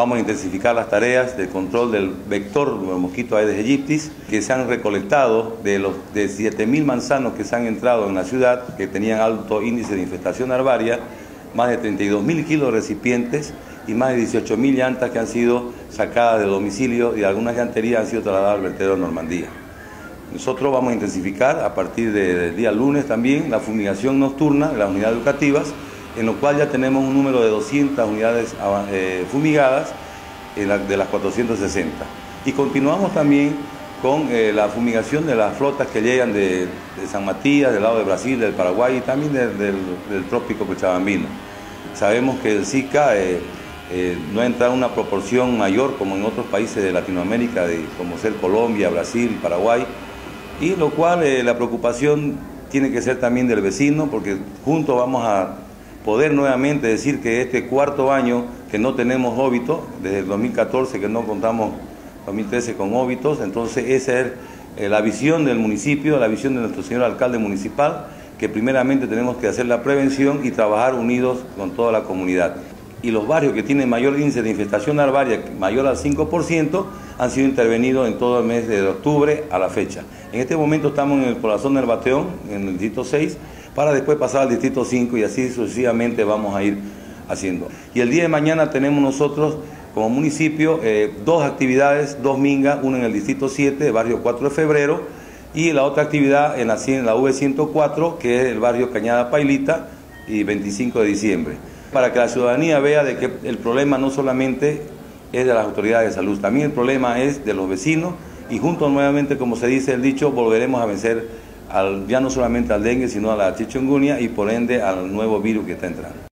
Vamos a intensificar las tareas de control del vector mosquito Aedes aegyptis que se han recolectado de los de 7.000 manzanos que se han entrado en la ciudad, que tenían alto índice de infestación arbaria, más de 32.000 kilos de recipientes y más de 18.000 llantas que han sido sacadas de domicilio y algunas llanterías han sido trasladadas al vertedero de Normandía. Nosotros vamos a intensificar a partir del día lunes también la fumigación nocturna de las unidades educativas, en lo cual ya tenemos un número de 200 unidades eh, fumigadas de las 460. Y continuamos también con eh, la fumigación de las flotas que llegan de, San Matías, del lado de Brasil, del Paraguay y también del, trópico Cochabambino. Sabemos que el Zika eh, no entra en una proporción mayor como en otros países de Latinoamérica, como ser Colombia, Brasil, Paraguay, y lo cual eh, la preocupación tiene que ser también del vecino, porque juntos vamos a poder nuevamente decir que este cuarto año que no tenemos óbitos, desde el 2014 que no contamos 2013 con óbitos, entonces esa es eh, la visión del municipio, la visión de nuestro señor alcalde municipal, que primeramente tenemos que hacer la prevención y trabajar unidos con toda la comunidad y los barrios que tienen mayor índice de infestación arbaria, mayor al 5%, han sido intervenidos en todo el mes de octubre a la fecha. En este momento estamos en el corazón del Bateón, en el distrito 6, para después pasar al distrito 5 y así sucesivamente vamos a ir haciendo. Y el día de mañana tenemos nosotros como municipio eh, dos actividades, dos mingas, una en el distrito 7, barrio 4 de febrero, y la otra actividad en la, en la V104, que es el barrio Cañada Pailita, y 25 de diciembre para que la ciudadanía vea de que el problema no solamente es de las autoridades de salud, también el problema es de los vecinos y juntos nuevamente, como se dice el dicho, volveremos a vencer al, ya no solamente al dengue, sino a la chichungunya y por ende al nuevo virus que está entrando.